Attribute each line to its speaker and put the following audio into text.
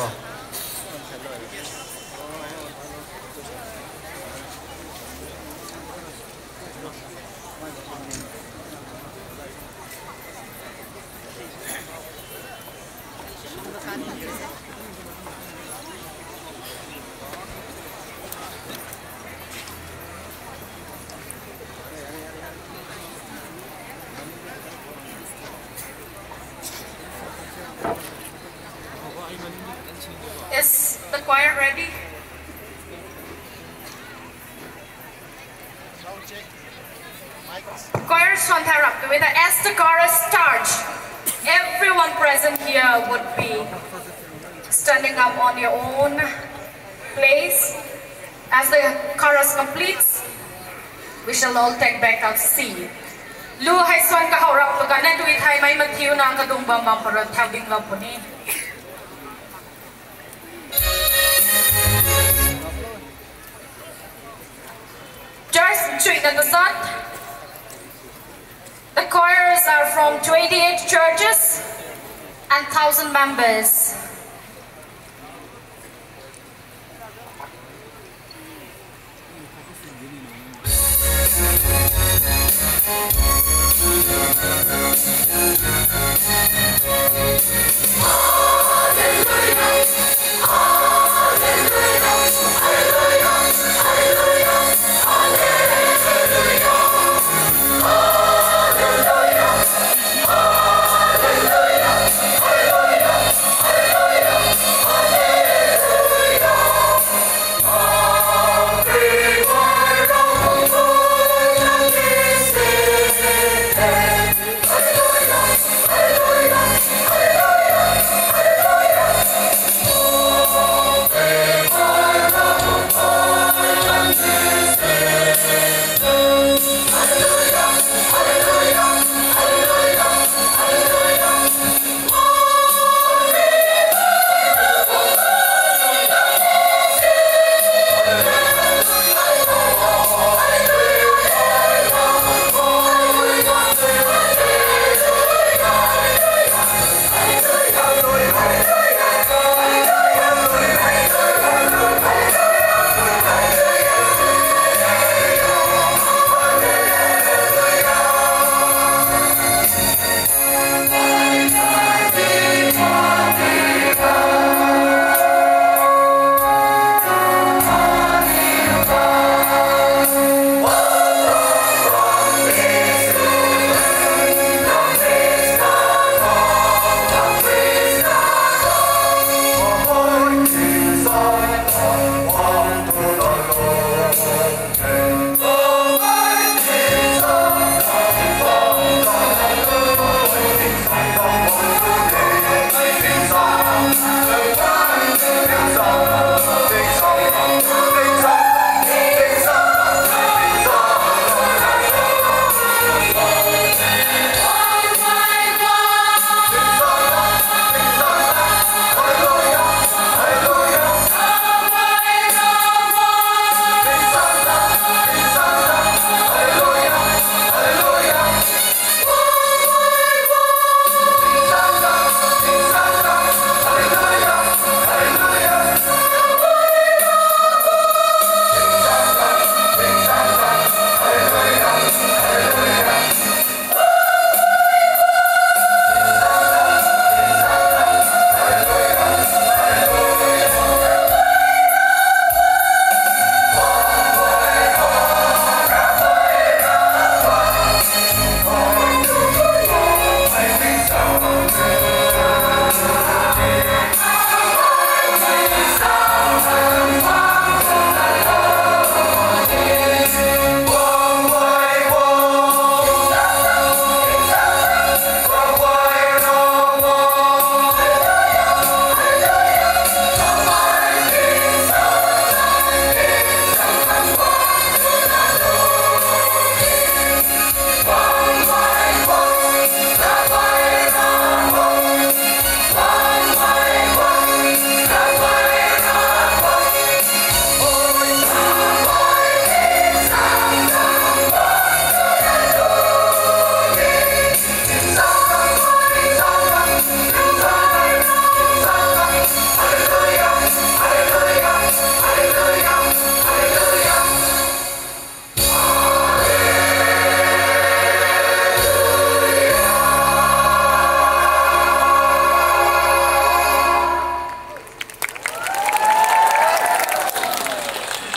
Speaker 1: Oh. Is the choir ready? Choir Shantarap, with as the chorus starts, everyone present here would be standing up on your own place. As the chorus completes, we shall all take back our seat. Lu swan ka haurap tu kanan duit hai mai mathiu nang kadung bam bam parot thabing. The sun. The choirs are from 28 churches and 1,000 members.